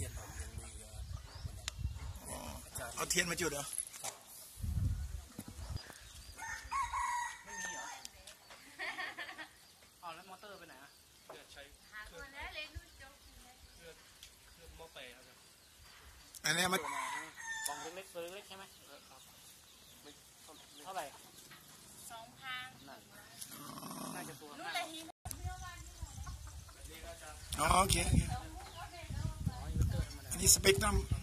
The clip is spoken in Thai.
เทียนผมยังมีเยอะอ๋ออาจารย์เอาเทียนมาจุดเหรอไม่มีเหรอเอาแล้วมอเตอร์ไปไหนอะเพื่อใช้หาคนแล้วเลยนู่นจบเลยเครื่องเครื่องหม้อแปลงครับอันนี้มาตัวมาให้กล่องเล็กๆตัวเล็กๆใช่ไหมเออครับไม่เท่าไหร่สองพันนั่นน่าจะตัวนู่นห้าเลยทีอ๋อโอเค โอ